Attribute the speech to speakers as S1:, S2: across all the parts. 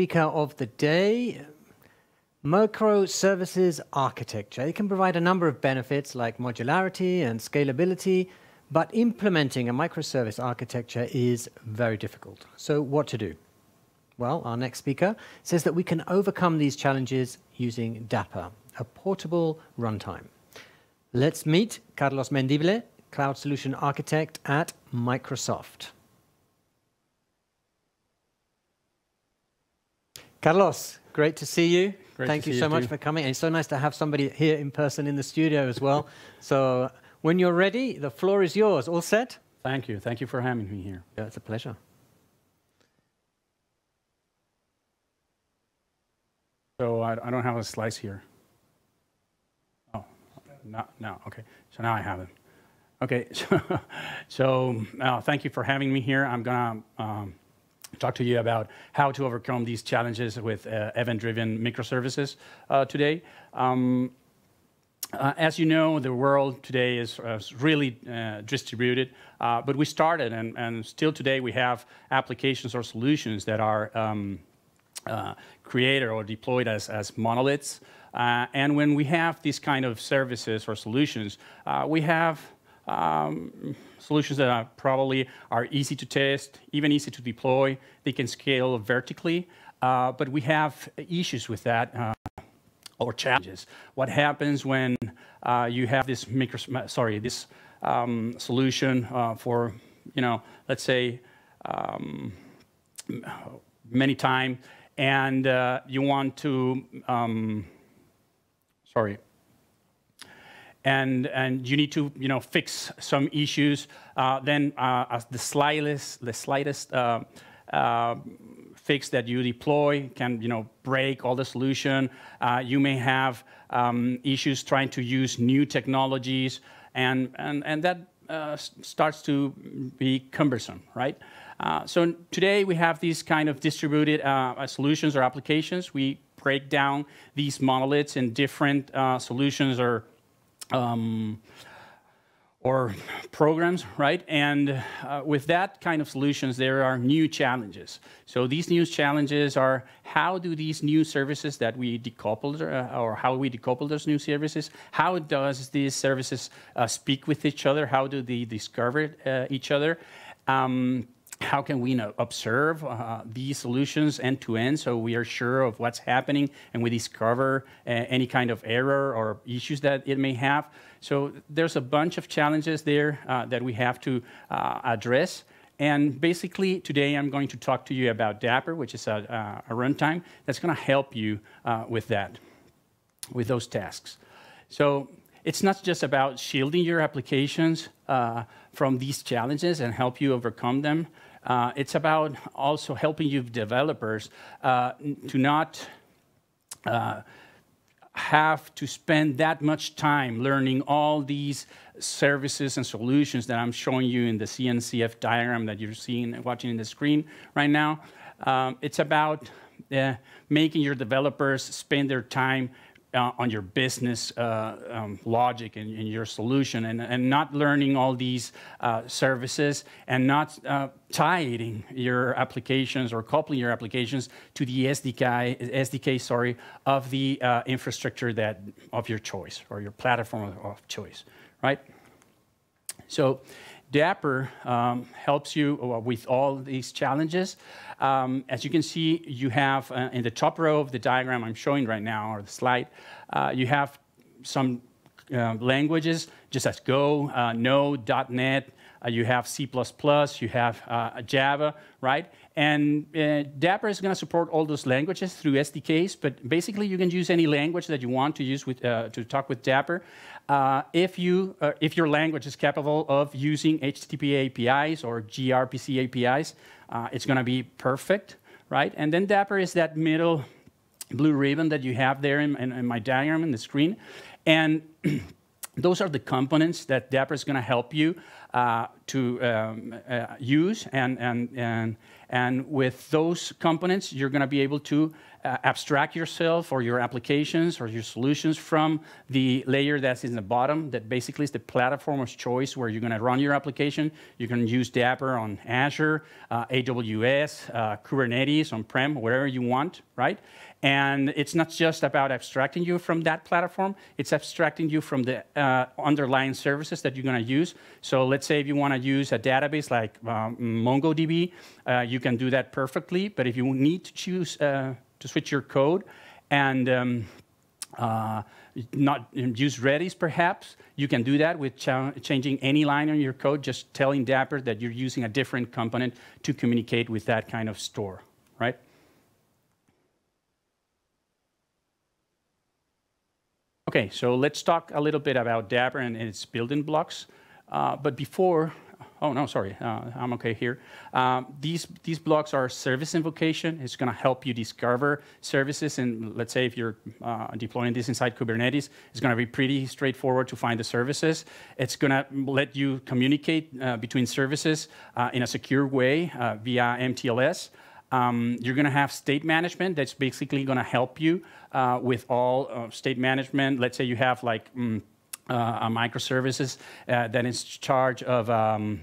S1: Speaker of the day, microservices architecture. It can provide a number of benefits like modularity and scalability, but implementing a microservice architecture is very difficult. So what to do? Well, our next speaker says that we can overcome these challenges using Dapr, a portable runtime. Let's meet Carlos Mendible, Cloud Solution Architect at Microsoft. Carlos, great to see you.
S2: Great
S1: Thank
S2: you
S1: so
S2: you
S1: much
S2: too.
S1: for coming. And it's so nice to have somebody here in person in the studio as well. so when you're ready, the floor is yours. All set?
S2: Thank you. Thank you for having me here.
S1: Yeah, it's a pleasure.
S2: So I, I don't have a slice here. Oh, no, no. Okay. So now I have it. Okay. So, so uh, thank you for having me here. I'm gonna um, talk to you about how to overcome these challenges with uh, event-driven microservices uh, today. Um, uh, as you know, the world today is uh, really uh, distributed, uh, but we started, and, and still today we have applications or solutions that are um, uh, created or deployed as, as monoliths. Uh, and when we have these kind of services or solutions, we have um, solutions that are probably are easy to test, even easy to deploy. They can scale vertically, uh, but we have issues with that. Uh, or challenges. What happens when uh, you have this micro, sorry, this um, solution uh, for, you know, let's say um, many time, and uh, you want to, um, sorry, and and you need to you know fix some issues, uh, then uh, as the slightest the slightest uh, uh, fix that you deploy can you know break all the solution. Uh, you may have um, issues trying to use new technologies, and and and that uh, starts to be cumbersome, right? So today we have these kind of distributed solutions or applications. We break down these monoliths in different solutions or um, or programs, right? And uh, with that kind of solutions, there are new challenges. So these new challenges are how do these new services that we decoupled, uh, or how we decouple those new services, how does these services uh, speak with each other? How do they discover uh, each other? Um, how can we observe uh, these solutions end to end so we are sure of what's happening and we discover uh, any kind of error or issues that it may have? So there's a bunch of challenges there uh, that we have to uh, address. And basically, today I'm going to talk to you about Dapr, which is a, a runtime that's going to help you uh, with that, with those tasks. So it's not just about shielding your applications uh, from these challenges and help you overcome them. Uh, it's about also helping you developers uh, to not uh, have to spend that much time learning all these services and solutions that I'm showing you in the CNCF diagram that you're seeing and watching in the screen right now. Um, it's about uh, making your developers spend their time uh, on your business uh, um, logic and, and your solution and, and not learning all these uh, services and not uh, tying your applications or coupling your applications to the SDK, SDK sorry, of the uh, infrastructure that of your choice or your platform of, choice, right? So Dapr um, helps you uh, with all these challenges. Um, as you can see, you have uh, in the top row of the diagram I'm showing right now, or the slide, uh, you have some uh, languages, just as Go, uh, Node, .NET, you have C++, you have uh, Java, right? And uh, Dapr is going to support all those languages through SDKs, but basically you can use any language that you want to use with, uh, to talk with Dapr. Uh, if, you, uh, if your language is capable of using HTTP APIs or gRPC APIs, uh, it's going to be perfect, right? And then Dapr is that middle blue ribbon that you have there in, in, in my diagram in the screen. And those are the components that Dapr is going to help you uh, to um, uh, use. And, and, and, and with those components, you're going to be able to uh, abstract yourself or your applications or your solutions from the layer that's in the bottom that basically is the platform of choice where you're going to run your application. You can use Dapr on Azure, uh, AWS, uh, Kubernetes on-prem, wherever you want, right? And it's not just about abstracting you from that platform, it's abstracting you from the uh, underlying services that you're going to use. So let's say if you want to use a database like um, MongoDB, uh, you can do that perfectly. But if you need to choose uh, to switch your code and um, uh, not use Redis perhaps, you can do that with ch changing any line in your code, just telling Dapr that you're using a different component to communicate with that kind of store, right? Okay, so let's talk a little bit about Dapr and its building blocks. Uh, but before, oh no, sorry, uh, I'm okay here. Um, these, these blocks are service invocation. It's gonna help you discover services. And let's say if you're uh, deploying this inside Kubernetes, it's gonna be pretty straightforward to find the services. It's gonna let you communicate uh, between services uh, in a secure way via MTLS. Um, you're going to have state management that's basically going to help you uh, with all uh, state management. Let's say you have like mm, uh, a microservices uh, that is charge of, um,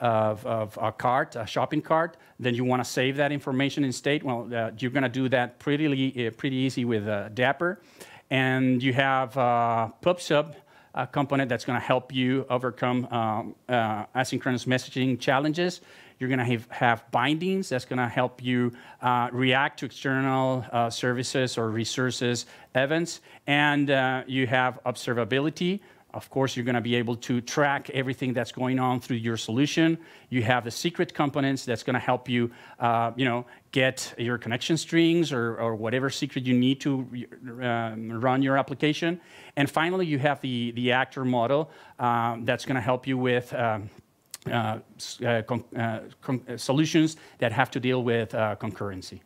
S2: of, of, a cart, a shopping cart. Then you want to save that information in state. Well, uh, you're going to do that pretty, uh, pretty easy with Dapr. And you have PubSub, a component that's going to help you overcome um, asynchronous messaging challenges. You're going to have, have, bindings that's going to help you uh, react to external uh, services or resources events. And uh, you have observability. Of course, you're going to be able to track everything that's going on through your solution. You have the secret components that's going to help you, uh, you know, get your connection strings or, or whatever secret you need to um, run your application. And finally, you have the, the actor model um, that's going to help you with um, uh, uh, uh, solutions that have to deal with concurrency.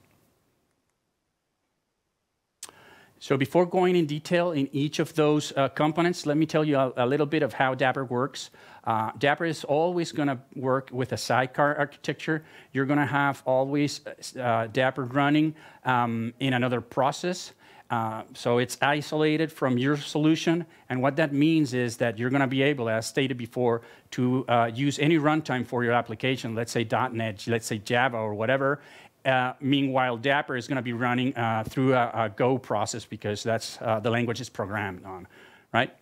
S2: So before going in detail in each of those uh, components, let me tell you a, a, little bit of how Dapr works. Uh, Dapr is always going to work with a sidecar architecture. You're going to have always uh, Dapr running um, in another process. Uh, so it's isolated from your solution. And what that means is that you're going to be able, as stated before, to uh, use any runtime for your application, let's say .NET, let's say Java or whatever. Uh, meanwhile, Dapr is going to be running uh, through a, a, Go process because that's uh, the language it's programmed on, right?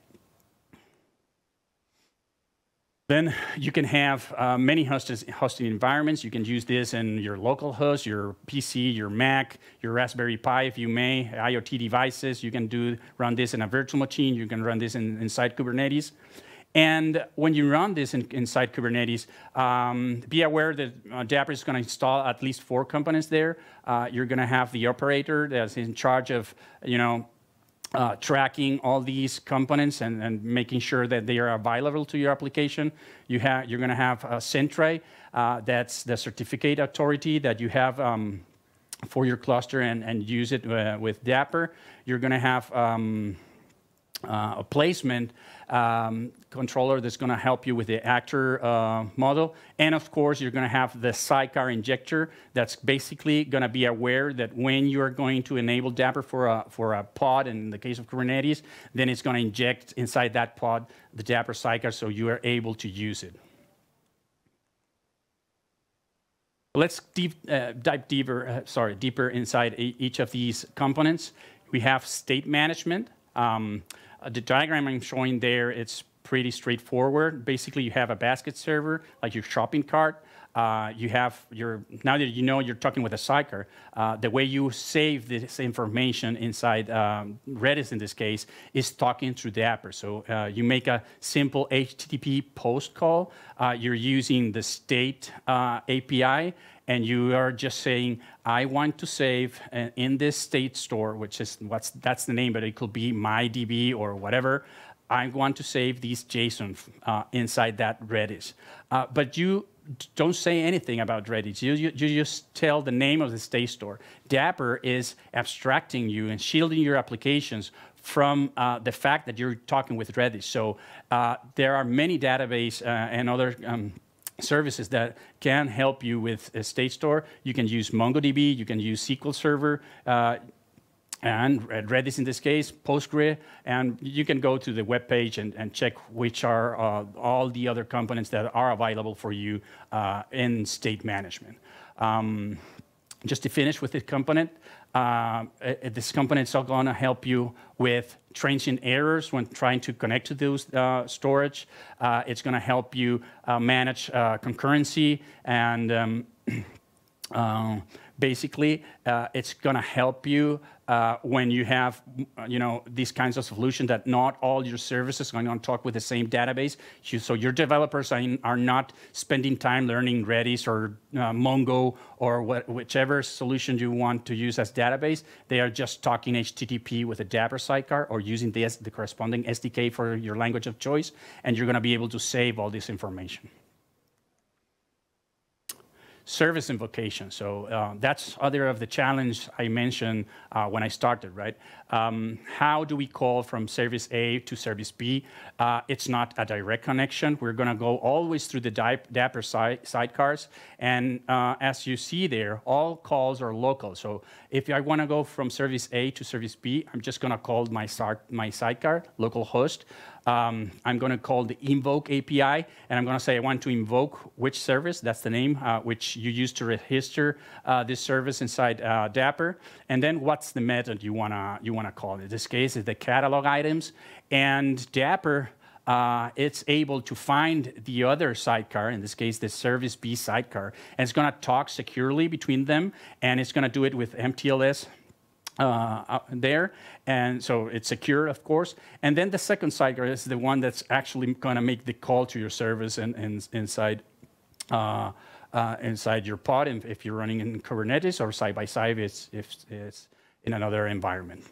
S2: Then you can have uh, many hosting environments. You can use this in your local host, your PC, your Mac, your Raspberry Pi, if you may, IoT devices. You can do run this in a virtual machine. You can run this in, inside Kubernetes. And when you run this in, inside Kubernetes, um, be aware that uh, Dapr is going to install at least four components there. Uh, you're going to have the operator that's in charge of, you know, uh, tracking all these components and, and, making sure that they are available to your application. You have, you're going to have uh, Sentry, uh, that's the certificate authority that you have um, for your cluster and, and use it uh, with Dapr. You're going to have um, uh, a placement um, controller that's going to help you with the actor uh, model. And of course, you're going to have the sidecar injector that's basically going to be aware that when you're going to enable Dapr for a, for a pod, in the case of Kubernetes, then it's going to inject inside that pod the Dapr sidecar so you are able to use it. Let's deep, uh, dive deeper, uh, sorry, deeper inside each of these components. We have state management. Um, uh, the diagram I'm showing there, it's pretty straightforward. Basically, you have a basket server, like your shopping cart. Uh, you have your, now that you know you're talking with a sidecar, uh, the way you save this information inside um, Redis in this case is talking through Dapr. So uh, you make a simple HTTP post call. Uh, you're using the state uh, API and you are just saying, I want to save in this state store, which is what's that's the name, but it could be MyDB or whatever. I want to save these JSON uh, inside that Redis. Uh, but you don't say anything about Redis. You, you, you, just tell the name of the state store. Dapr is abstracting you and shielding your applications from uh, the fact that you're talking with Redis. So uh, there are many database uh, and other um, services that can help you with a state store. You can use MongoDB, you can use SQL Server, uh, and Redis in this case, Postgre, and you can go to the web page and, and check which are uh, all the other components that are available for you uh, in state management. Um, just to finish with this component, uh, this component is going to help you with transient errors when trying to connect to those uh, storage. Uh, it's going to help you uh, manage concurrency and um, basically uh, it's going to help you uh, when you have you know these kinds of solutions that not all your services are going to talk with the same database. So your developers are, in, are not spending time learning redis or uh, mongo or whichever solution you want to use as database. They are just talking http with a dapr sidecar or using the, the corresponding sdk for your language of choice and you're going to be able to save all this information service invocation. So uh, that's other of the challenge I mentioned uh, when I started, right? Um, how do we call from service A to service B? Uh, it's not a direct connection. We're going to go always through the Dapr side sidecars. And uh, as you see there, all calls are local. So if I want to go from service A to service B, I'm just going to call my, my sidecar, local host. Um, I'm going to call the invoke API, and I'm going to say I want to invoke which service, that's the name, uh, which you use to register uh, this service inside uh, Dapr. And then what's the method you want to you wanna call it? In this case, is the catalog items. And Dapr uh, it's able to find the other sidecar, in this case, the service B sidecar, and it's going to talk securely between them, and it's going to do it with MTLS uh, there, and so it's secure, of course. And then the second sidecar is the one that's actually going to make the call to your service and, and inside uh, uh, inside your pod, if you're running in Kubernetes, or side by side, if it's in another environment.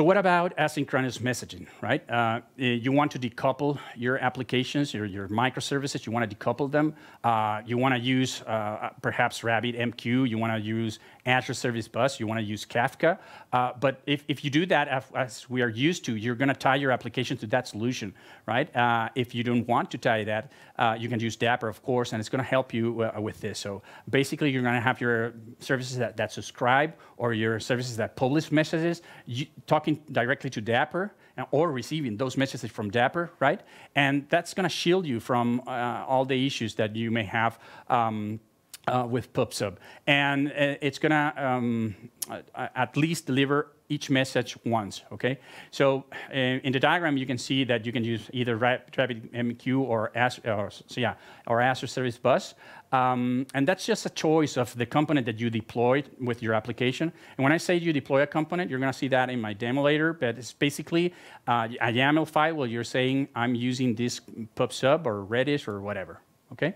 S2: So what about asynchronous messaging, right? Uh, you want to decouple your applications, your, your microservices, you want to decouple them. Uh, you want to use uh, perhaps RabbitMQ, you want to use Azure Service Bus, you want to use Kafka. Uh, but if, if you do that as we are used to, you're going to tie your application to that solution, right? Uh, if you don't want to tie that, uh, you can use Dapr, of course, and it's going to help you with this. So basically, you're going to have your services that, that subscribe or your services that publish messages, you, talking directly to Dapr or receiving those messages from Dapr, right? And that's going to shield you from uh, all the issues that you may have um, uh, with PubSub. And uh, it's going to um, at least deliver each message once, okay? So uh, in the diagram, you can see that you can use either RabbitMQ or, or, so yeah, or Azure Service Bus. Um, and that's just a choice of the component that you deployed with your application. And when I say you deploy a component, you're going to see that in my demo later, but it's basically uh, a YAML file where you're saying I'm using this PubSub or Redis or whatever, okay?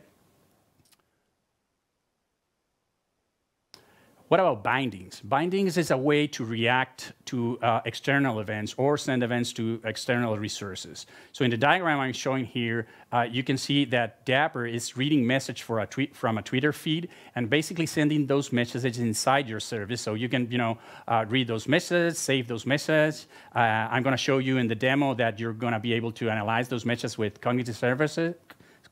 S2: What about bindings? Bindings is a way to react to uh, external events or send events to external resources. So in the diagram I'm showing here, uh, you can see that Dapr is reading message for a tweet from a Twitter feed and basically sending those messages inside your service. So you can, you know, uh, read those messages, save those messages. Uh, I'm going to show you in the demo that you're going to be able to analyze those messages with cognitive services,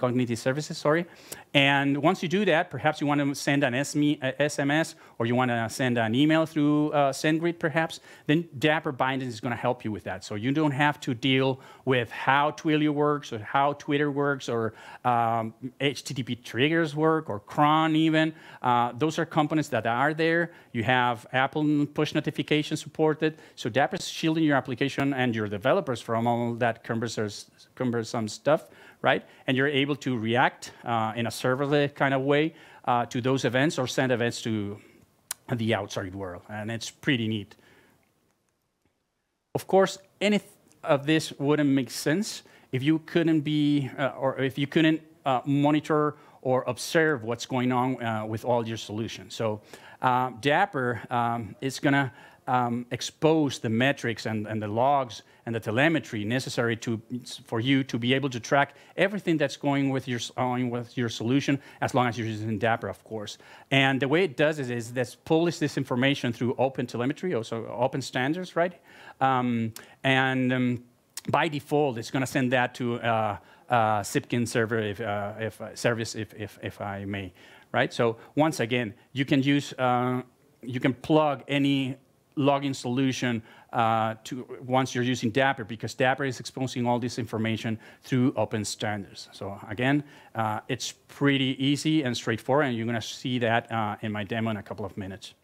S2: cognitive services, sorry. And once you do that, perhaps you want to send an SMS or you want to send an email through uh, SendGrid, perhaps, then Dapr Binding is going to help you with that. So you don't have to deal with how Twilio works or how Twitter works or um, HTTP triggers work or cron even. Uh, those are components that are there. You have Apple push notification supported. So Dapr is shielding your application and your developers from all that cumbersome stuff right? And you're able to react uh, in a serverless kind of way uh, to those events or send events to the outside world. And it's pretty neat. Of course, any of this wouldn't make sense if you couldn't be, uh, or if you couldn't uh, monitor or observe what's going on uh, with all your solutions. So uh, Dapr um, is going to um, expose the metrics and, and the logs and the telemetry necessary to, for you to be able to track everything that's going with your, on with your solution, as long as you're using Dapr, of course. And the way it does it is that publish this information through open telemetry, also open standards, right? Um, and um, by default, it's going to send that to uh, uh, Zipkin server, if, uh, if uh, service, if, if, if I may, right? So once again, you can use, uh, you can plug any login solution uh, to once you're using Dapr because Dapr is exposing all this information through open standards. So again, uh, it's pretty easy and straightforward, and you're going to see that uh, in my demo in a couple of minutes.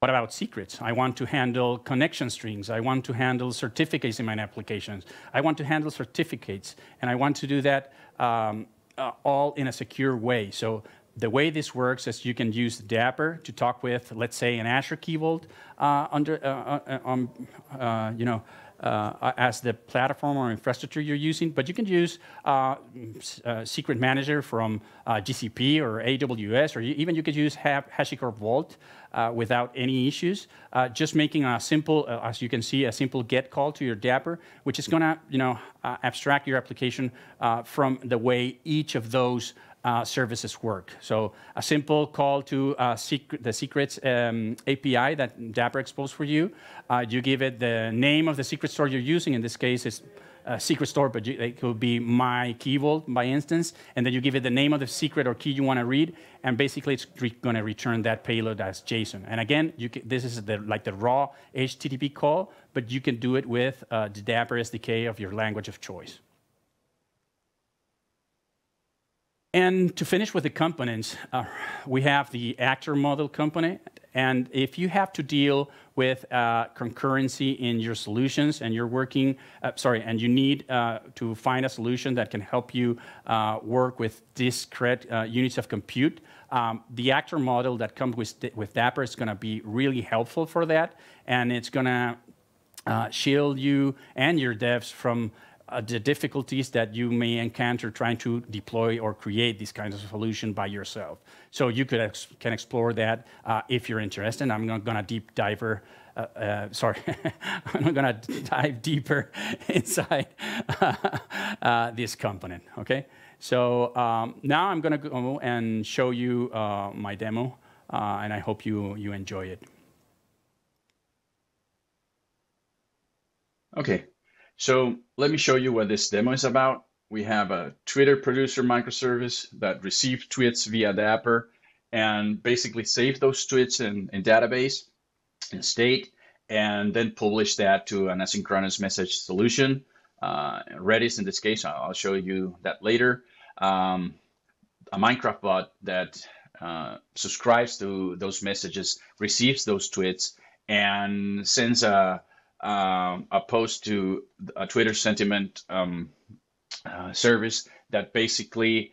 S2: What about secrets? I want to handle connection strings. I want to handle certificates in my applications. I want to handle certificates, and I want to do that um, uh, all in a secure way. So the way this works is you can use Dapr to talk with, let's say, an Azure Key Vault uh, under, uh, uh um, uh, you know, uh, as the platform or infrastructure you're using, but you can use uh, Secret Manager from GCP or AWS, or even you could use HashiCorp Vault without any issues. just making a simple, as you can see, a simple GET call to your Dapr, which is going to, you know, abstract your application from the way each of those uh, services work. So a simple call to uh, secret, the secrets um, API that Dapr exposed for you. Uh, you give it the name of the secret store you're using. In this case, it's a secret store, but you, it could be my key vault by instance. And then you give it the name of the secret or key you want to read. And basically, it's going to return that payload as JSON. And again, can, this is the, like the raw HTTP call, but you can do it with uh, the Dapr SDK of your language of choice. And to finish with the components, uh, we have the actor model component. And if you have to deal with uh, concurrency in your solutions and you're working, uh, sorry, and you need uh, to find a solution that can help you uh, work with discrete uh, units of compute, um, the actor model that comes with, with Dapr is going to be really helpful for that. And it's going to shield you and your devs from uh, the difficulties that you may encounter trying to deploy or create these kinds of solution by yourself. So you could ex can explore that uh, if you're interested. I'm going to deep dive. Uh, uh, sorry, I'm going to dive deeper inside uh, this component. Okay. So um, now I'm going to go and show you uh, my demo, and I hope you you enjoy it.
S3: Okay, so let me show you what this demo is about. We have a Twitter producer microservice that receives tweets via Dapr and basically save those tweets in, in database in state and then publish that to an asynchronous message solution. Uh, Redis in this case, I'll show you that later. Um, a Minecraft bot that uh, subscribes to those messages, receives those tweets, and sends a um, opposed to a Twitter sentiment um, uh, service that basically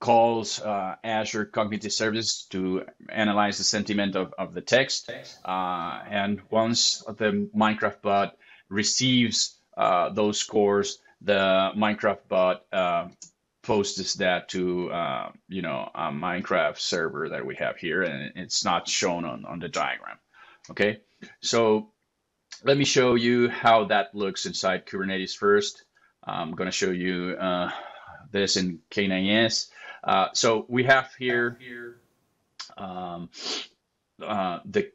S3: calls uh, Azure Cognitive Service to analyze the sentiment of, of the text. Uh, and once the Minecraft bot receives uh, those scores, the Minecraft bot uh, posts that to uh, you know a Minecraft server that we have here, and it's not shown on, on the diagram. Okay, so let me show you how that looks inside Kubernetes first. I'm going to show you uh, this in K9S. Uh, so we have here um, uh, the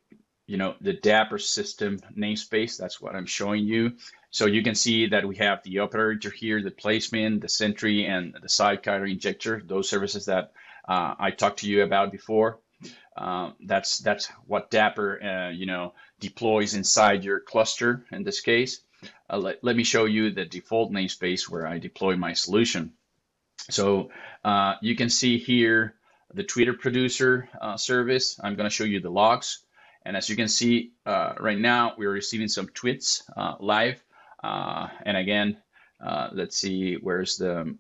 S3: you know the Dapr system namespace. That's what I'm showing you. So you can see that we have the operator here, the placement, the Sentry, and the sidecar injector. Those services that uh, I talked to you about before. Um, that's that's what Dapr uh, you know deploys inside your cluster in this case. Uh, let, let me show you the default namespace where I deploy my solution. So uh, you can see here the Twitter producer uh, service. I'm going to show you the logs. And as you can see uh, right now, we're receiving some tweets live. and again, let's see, where's the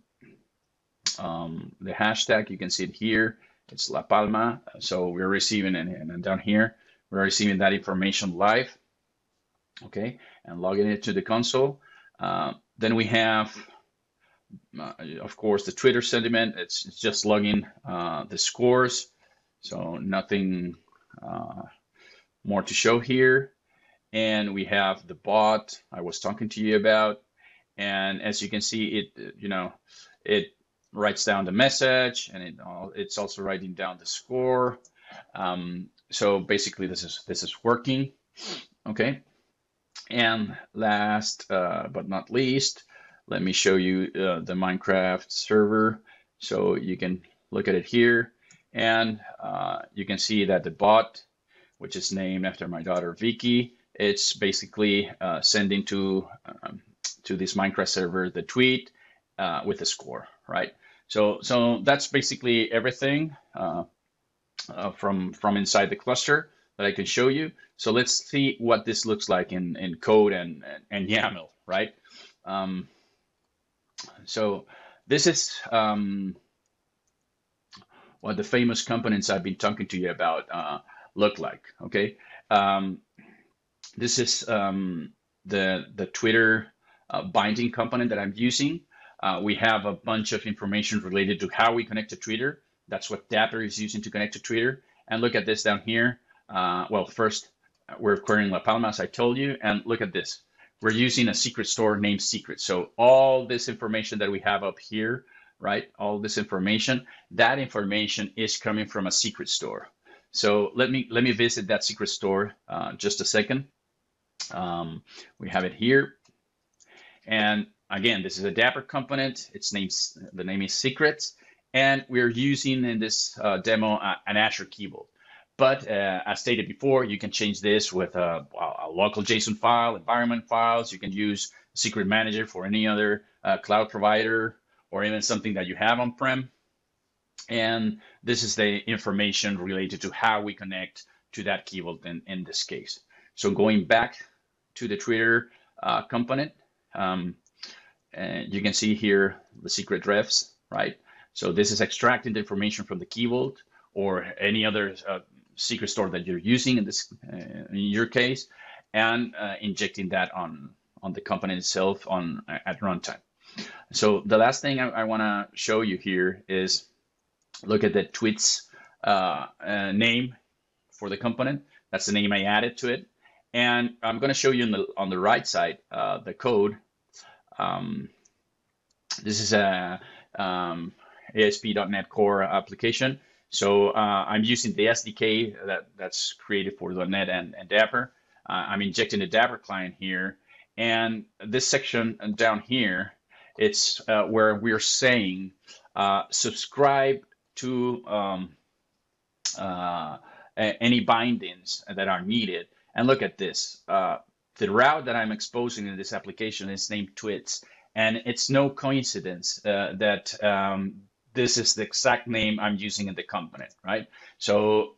S3: um, the hashtag? You can see it here it's La Palma. So we're receiving, and, and down here, we're receiving that information live, okay, and logging it to the console. Uh, then we have, uh, of course, the Twitter sentiment. It's, it's just logging uh, the scores, so nothing, uh, more to show here. And we have the bot I was talking to you about. And as you can see, it, you know, it writes down the message and it, it's also writing down the score. Um, so basically this is, this is working. Okay. And last uh, but not least, let me show you uh, the Minecraft server. So you can look at it here and uh, you can see that the bot, which is named after my daughter Vicky, it's basically uh, sending to um, to this Minecraft server the tweet uh, with the score, right? So so that's basically everything uh, uh, from from inside the cluster that I can show you. So let's see what this looks like in in code and and, and YAML, right? Um, so this is um, what the famous components I've been talking to you about uh, look like. Okay, um, this is um, the the Twitter uh, binding component that I'm using. Uh, we have a bunch of information related to how we connect to Twitter. That's what Dapr is using to connect to Twitter. And look at this down here. Uh, well, first, we're querying La Palma, as I told you, and look at this. We're using a secret store named Secret. So all this information that we have up here right? All this information, that information is coming from a secret store. So let me let me visit that secret store uh, just a second. Um, we have it here, and again, this is a Dapr component. Its name the name is Secrets, and we're using in this uh, demo uh, an Azure Key Vault. But uh, as stated before, you can change this with a, a, local JSON file, environment files. You can use Secret Manager for any other uh, cloud provider or even something that you have on-prem. And this is the information related to how we connect to that key vault in, in this case. So going back to the Twitter uh, component, um, and you can see here the secret refs, right? So this is extracting the information from the key vault or any other uh, secret store that you're using in this, uh, in your case, and uh, injecting that on on the component itself on at runtime. So the last thing I, I want to show you here is look at the tweets uh, uh, name for the component. That's the name I added to it. And I'm going to show you the, on the right side uh, the code. Um, this is a um, ASP.NET Core application. So uh, I'm using the SDK that, that's created for .NET and, and Dapr. Uh, I'm injecting the Dapr client here. And this section down here it's uh, where we're saying uh, subscribe to um, uh, any bindings that are needed. And look at this. The route that I'm exposing in this application is named Twits. And it's no coincidence uh, that um, this is the exact name I'm using in the component, right? So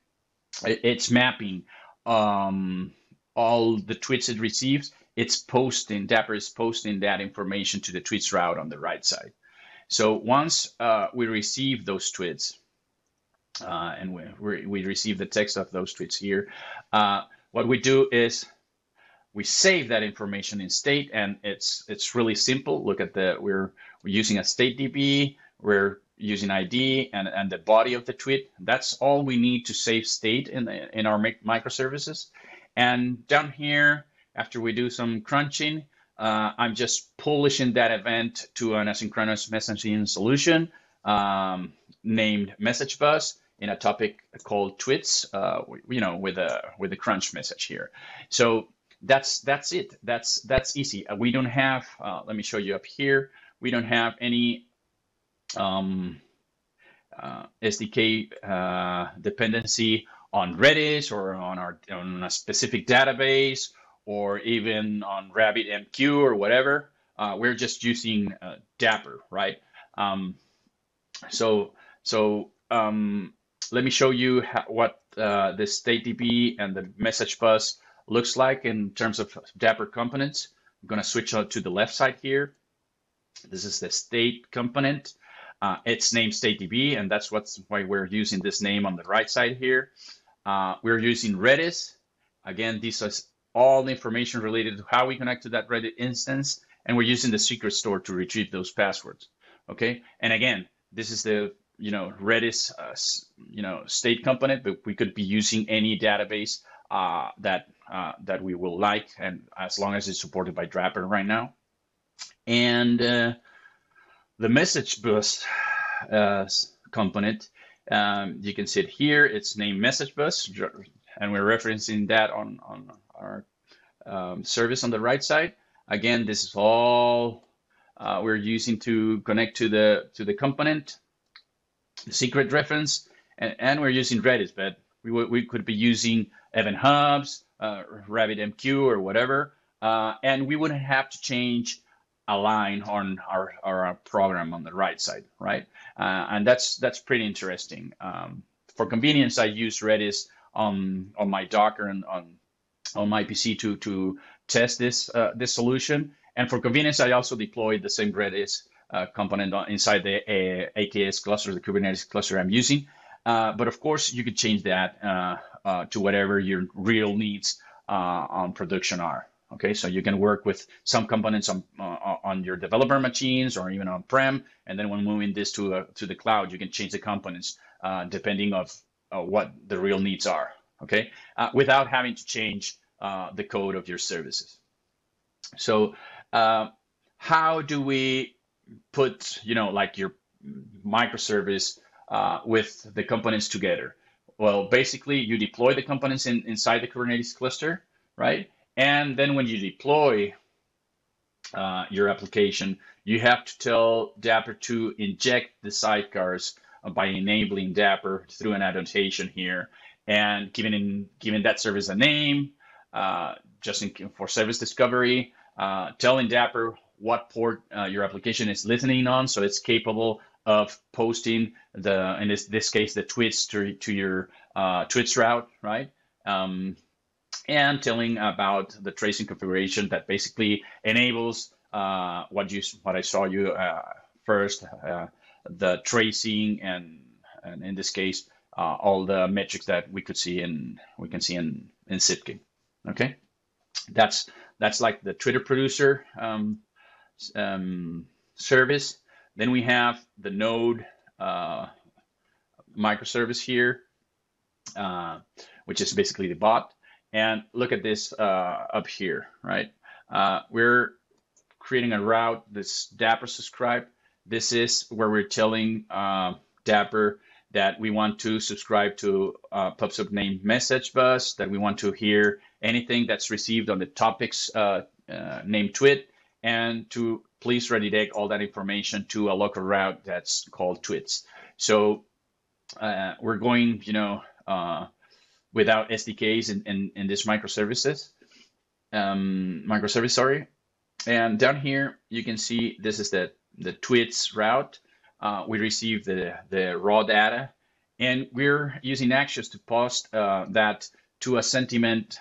S3: it's mapping um, all the tweets it receives it's posting, Dapr is posting that information to the tweets route on the right side. So once uh, we receive those tweets, uh, and we, we receive the text of those tweets here, uh, what we do is we save that information in state, and it's it's really simple. Look at the we're we're using a state DB, we're using ID and, and the body of the tweet. That's all we need to save state in the, in our microservices. And down here, after we do some crunching, uh, I'm just publishing that event to an asynchronous messaging solution um, named Message Bus in a topic called tweets, uh, you know, with a with a crunch message here. So that's that's it. That's that's easy. Uh, we don't have. Uh, let me show you up here. We don't have any um, uh, SDK uh, dependency on Redis or on our on a specific database or even on RabbitMQ or whatever. Uh, we're just using uh, Dapr, right? Um, so so um, let me show you how, what uh, the StateDB and the message bus looks like in terms of Dapr components. I'm going to switch to the left side here. This is the state component. Uh, it's named StateDB, and that's what's why we're using this name on the right side here. Uh, we're using Redis. Again, this is all the information related to how we connect to that Redis instance, and we're using the secret store to retrieve those passwords. Okay, and again, this is the you know Redis uh, you know state component, but we could be using any database uh, that uh, that we will like, and as long as it's supported by Dapr right now. And uh, the message bus uh, component, um, you can see it here. It's named message bus, and we're referencing that on on our um, service on the right side. Again, this is all uh, we're using to connect to the to the component, the secret reference, and, and we're using Redis, but we, we could be using Event Hubs, uh, RabbitMQ, or whatever, uh, and we wouldn't have to change a line on our, our program on the right side, right? Uh, and that's that's pretty interesting. Um, for convenience, I use Redis on on my Docker and on on my PC to to test this uh, this solution. And for convenience, I also deployed the same Redis uh, component inside the uh, AKS cluster, the Kubernetes cluster I'm using. Uh, but of course, you could change that uh, uh, to whatever your real needs on production are. Okay, so you can work with some components on on your developer machines or even on prem, and then when moving this to to the cloud, you can change the components depending of what the real needs are. Okay, without having to change the code of your services. So uh, how do we put, you know, like your microservice uh, with the components together? Well, basically, you deploy the components in, inside the Kubernetes cluster, right? And then when you deploy uh, your application, you have to tell Dapr to inject the sidecars by enabling Dapr through an annotation here and giving in, giving that service a name, uh, just in, for service discovery, uh, telling Dapr what port uh, your application is listening on, so it's capable of posting the, in this, this case, the tweets to, to your uh, tweets route, right? Um, and telling about the tracing configuration that basically enables uh, what you what I saw you uh, first, uh, the tracing and and in this case uh, all the metrics that we could see in we can see in in Zipkin. Okay, that's that's like the Twitter producer um, um, service. Then we have the Node uh, microservice here, uh, which is basically the bot. And look at this uh, up here, right? Uh, we're creating a route, this Dapr subscribe. This is where we're telling uh, Dapr that we want to subscribe to uh, PubSub named message bus, that we want to hear anything that's received on the topics uh, uh, named tweet, and to please redirect all that information to a local route that's called tweets. So uh, we're going, you know, uh, without SDKs in, in, in this microservices, um, microservice, sorry. And down here, you can see this is the, the tweets route. Uh, we receive the, the raw data and we're using Axios to post uh, that to a sentiment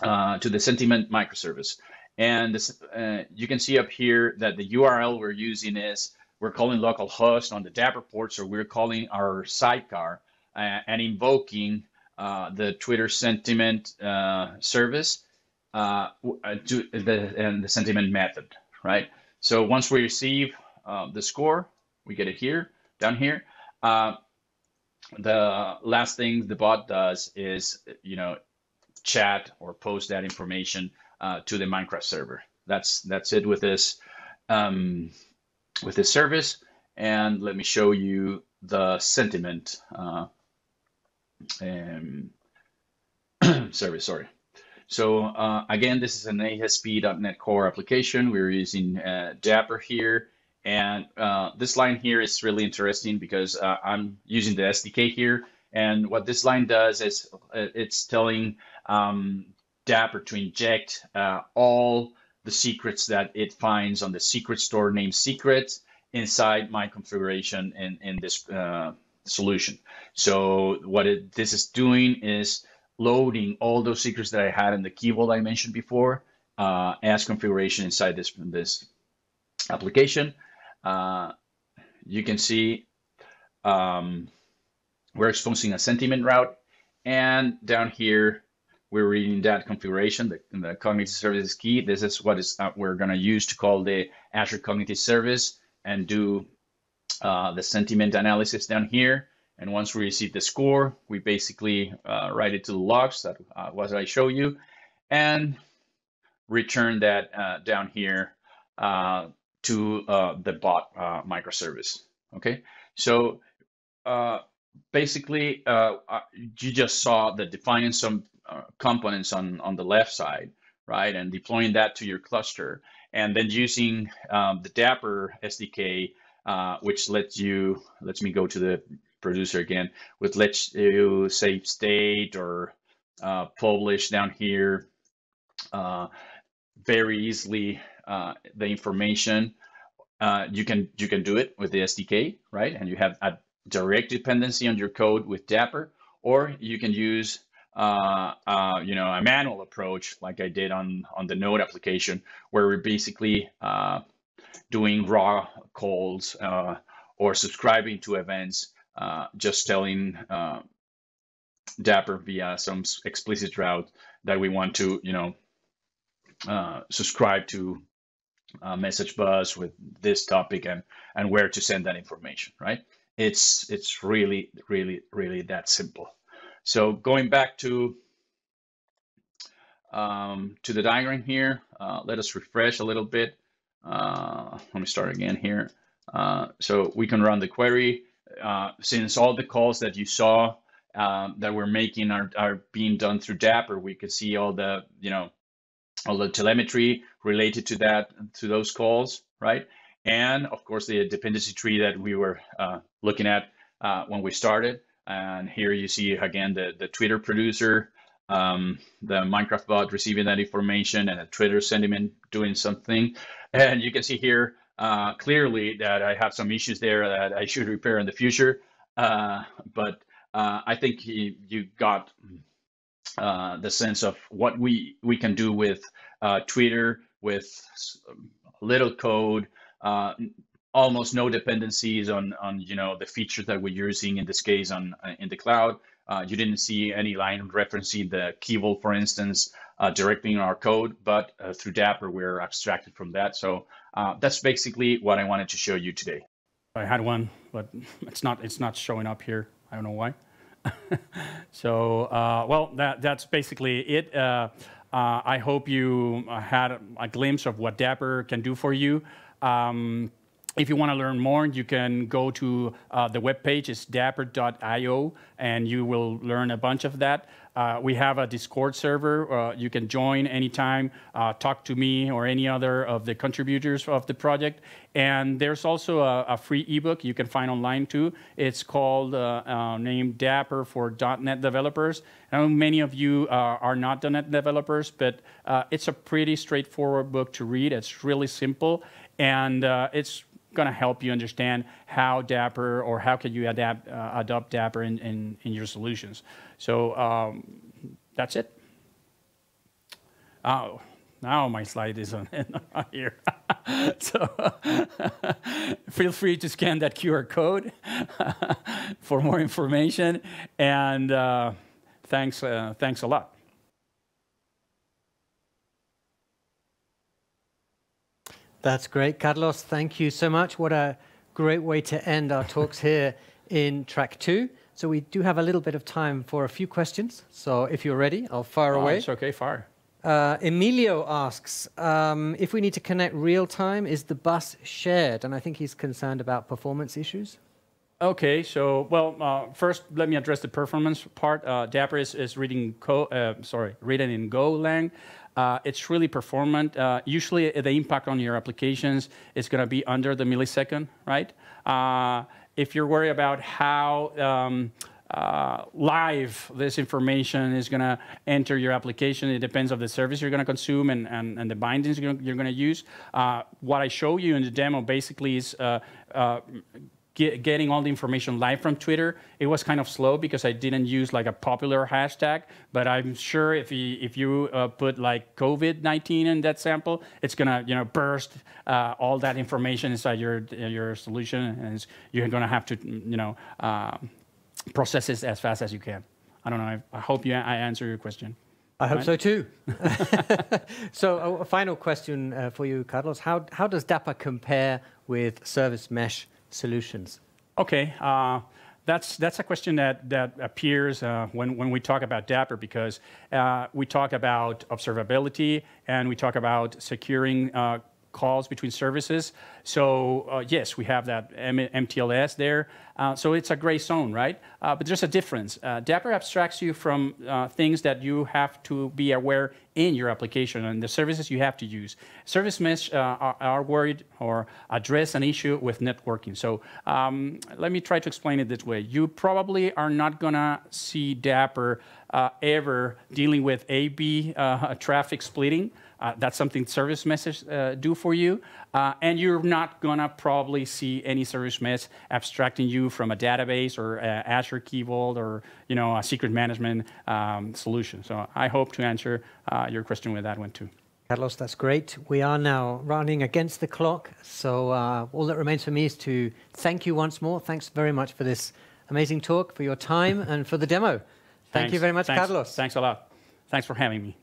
S3: uh, to the sentiment microservice. And this, uh, you can see up here that the URL we're using is we're calling localhost on the Dapr port, so we're calling our sidecar uh, and invoking uh, the Twitter sentiment uh, service uh, to the and the sentiment method, right? So once we receive the score, we get it here down here the last thing the bot does is, you know, chat or post that information uh, to the Minecraft server. That's that's it with this um, with this service. And let me show you the sentiment uh, um, service. Sorry. So uh, again, this is an ASP.NET Core application. We're using uh, Dapr here. And uh, this line here is really interesting because uh, I'm using the SDK here. And what this line does is uh, it's telling um, Dapr to inject uh, all the secrets that it finds on the secret store named secrets inside my configuration in, in this uh, solution. So what it, this is doing is loading all those secrets that I had in the key vault I mentioned before uh, as configuration inside this, this application. Uh, you can see um, we're exposing a sentiment route. And down here, we're reading that configuration, the, the cognitive services key. This is what is uh, we're going to use to call the Azure Cognitive Service and do uh, the sentiment analysis down here. And once we receive the score, we basically uh, write it to the logs that uh, was I show you, and return that uh, down here uh, to uh, the bot uh, microservice. Okay, so basically you just saw that defining some components on on the left side, right, and deploying that to your cluster, and then using um, the Dapr SDK, which lets you lets me go to the producer again, which lets you save state or uh, publish down here uh, very easily uh, the information. Uh, you can you can do it with the SDK, right? And you have a direct dependency on your code with Dapr, or you can use uh, uh, you know a manual approach like I did on on the Node application, where we're basically uh, doing raw calls uh, or subscribing to events, uh, just telling Dapr via some explicit route that we want to you know subscribe to message bus with this topic and and where to send that information right? It's it's really really really that simple so going back to um, to the diagram here uh, let us refresh a little bit uh, let me start again here uh, so we can run the query uh, since all the calls that you saw um, that we're making are, are being done through Dapr, we could see all the, you know, all the telemetry related to that, to those calls, right? And of course, the dependency tree that we were uh, looking at uh, when we started. And here you see again the, the Twitter producer, um, the Minecraft bot receiving that information and a Twitter sentiment doing something. And you can see here uh, clearly that I have some issues there that I should repair in the future. Uh, but uh, I think you, you got uh, the sense of what we we can do with uh, Twitter with little code, uh, almost no dependencies on on you know the features that we're using in this case on uh, in the cloud. Uh, you didn't see any line referencing the key vault, for instance, directly in our code, but through Dapr we're abstracted from that. So that's basically what I wanted to show you today.
S2: I had one, but it's not it's not showing up here. I don't know why. so, uh, well, that, that's basically it. Uh, uh, I hope you had a glimpse of what Dapr can do for you. Um, if you want to learn more, you can go to uh, the webpage, it's dapr.io, and you will learn a bunch of that. Uh, we have a Discord server. Uh, you can join anytime, uh, talk to me or any other of the contributors of the project. And there's also a, a free ebook you can find online too. It's called uh, uh, named Dapr for .NET developers. I know many of you uh, are not .NET developers, but it's a pretty straightforward book to read. It's really simple, and it's going to help you understand how Dapr or how can you adapt, uh, adopt Dapr in, in, in, your solutions. So um, that's it. Oh, now my slide is on here. so feel free to scan that QR code for more information. And uh, thanks, uh, thanks a lot.
S1: That's great. Carlos, thank you so much. What a great way to end our talks here in track two. So we do have a little bit of time for a few questions. So if you're ready, I'll fire
S2: oh,
S1: away.
S2: It's okay, fire.
S1: Uh, Emilio asks, um, if we need to connect real time, is the bus shared? And I think he's concerned about performance issues.
S2: Okay, so well, uh, first let me address the performance part. Uh, Dapr is, is reading co uh, sorry, written in Golang. Uh, it's really performant. Uh, usually, the impact on your applications is going to be under the millisecond, right? Uh, if you're worried about how um, uh, live this information is going to enter your application. It depends on the service you're going to consume and, and, and the bindings you're going to use. Uh, what I show you in the demo basically is uh, get, getting all the information live from Twitter. It was kind of slow because I didn't use like a popular hashtag, but I'm sure if you, if you uh, put like COVID-19 in that sample, it's gonna you know burst uh, all that information inside your your solution, and you're gonna have to you know uh, process it as fast as you can. I don't know. I, I hope you I answer your question.
S1: I hope right? so too. so a final question uh, for you, Carlos. How, how does Dapr compare with Service Mesh solutions?
S2: Okay. Uh, that's that's a question that that appears uh, when when we talk about Dapr because uh, we talk about observability and we talk about securing uh, calls between services. So uh, yes, we have that M MTLS there. Uh, so it's a gray zone, right? Uh, but there's a difference. Uh, Dapr abstracts you from uh, things that you have to be aware in your application and the services you have to use. Service mesh uh, are, are, worried or address an issue with networking. So um, let me try to explain it this way. You probably are not gonna see Dapr ever dealing with A-B traffic splitting. Uh, that's something service meshes uh, do for you. Uh, and you're not going to probably see any service mesh abstracting you from a database or Azure Key Vault or you know, a secret management um, solution. So I hope to answer uh, your question with that one too.
S1: Carlos, that's great. We are now running against the clock. So uh, all that remains for me is to thank you once more. Thanks very much for this amazing talk, for your time, and for the demo. Thank
S2: Thanks.
S1: you very much,
S2: Thanks.
S1: Carlos.
S2: Thanks a lot. Thanks for having me.